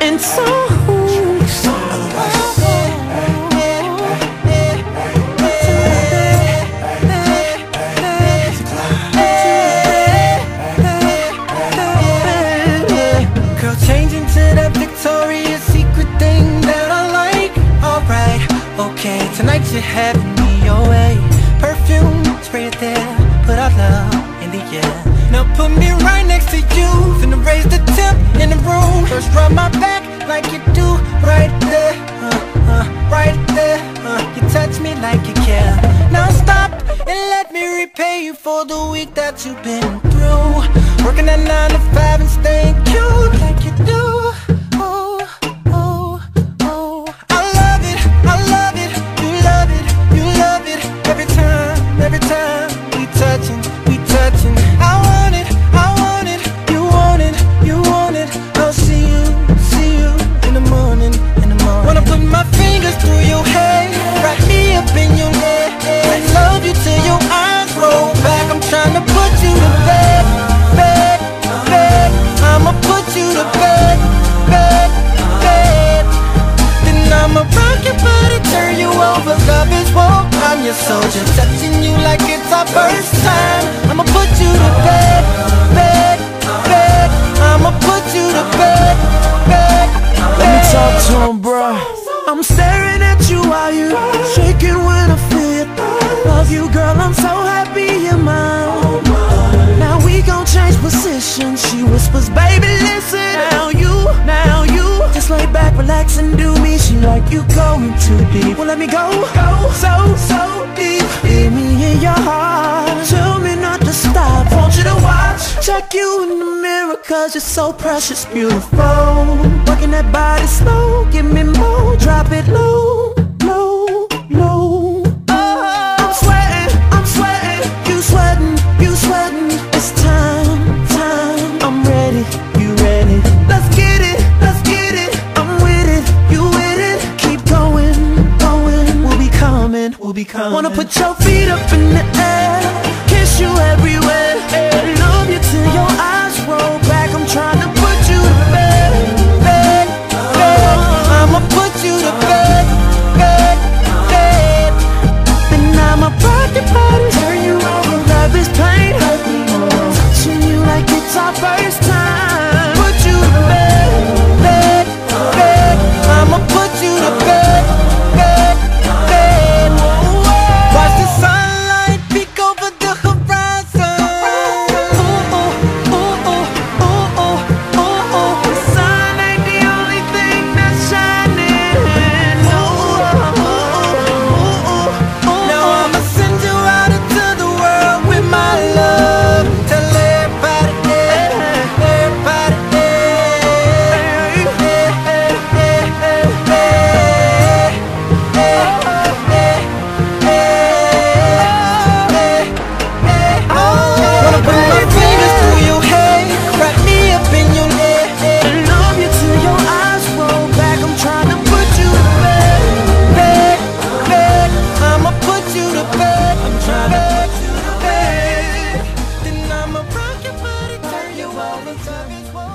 And so Girl, changing to that Victoria's Secret thing that I like. Alright, okay, tonight you're having me your way. Perfume, spray it there, put our love in the air. Now put me right next to you, finna raise the temp in the room. First rub my back like you do, right there, uh, uh, right there. Uh, you touch me like you care. Now stop and let me repay you for the week that you've been through. Working at nine to five and staying cute like my through your hair, wrap me up in your neck, love you till your eyes roll back. I'm trying to put you to bed, bed, bed. I'ma put you to bed, bed, bed. Then I'ma rock your body, turn you over. Love is war. I'm your soldier, touching you like it's our first time. I'ma put you to bed, bed, bed. I'ma put you to bed, bed, bed. Let me talk to him, bro. I'm staring She whispers, baby, listen. Now you, now you, just lay back, relax, and do me. She like you going too deep. Well, let me go, go so, so deep. Hear me in your heart. Tell me not to stop. Want you to watch. Check you in the mirror, cause you're so precious, beautiful. Working that body slow, give me more. Drop it low, wanna put your feet up in the air, kiss you everywhere. all the time